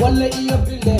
Wale iyo bile